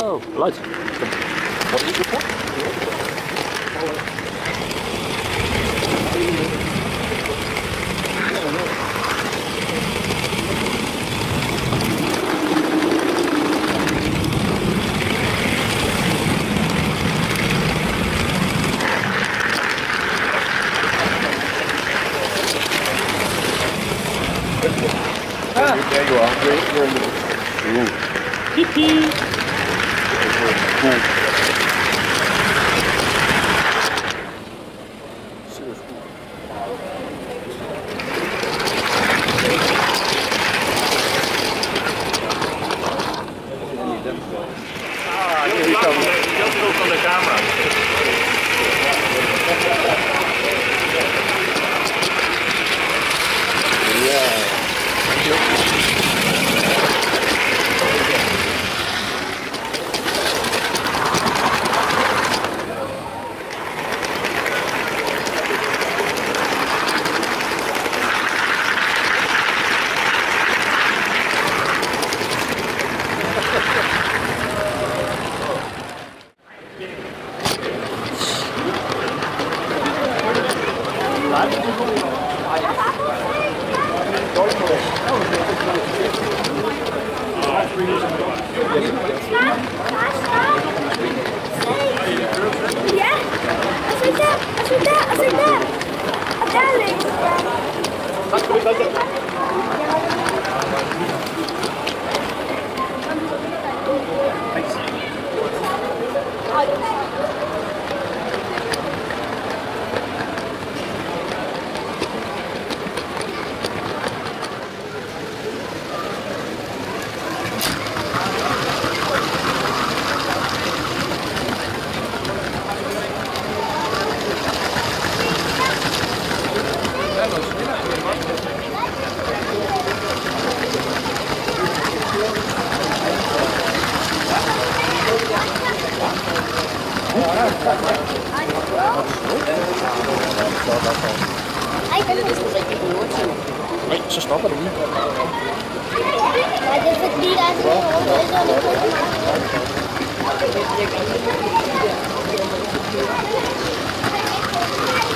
Oh, blood. What is it? There you are. You're. Ooh. Cool. Ik daar, als ik daar. ze snappen het niet. Maar dit is het niet eigenlijk. Ja.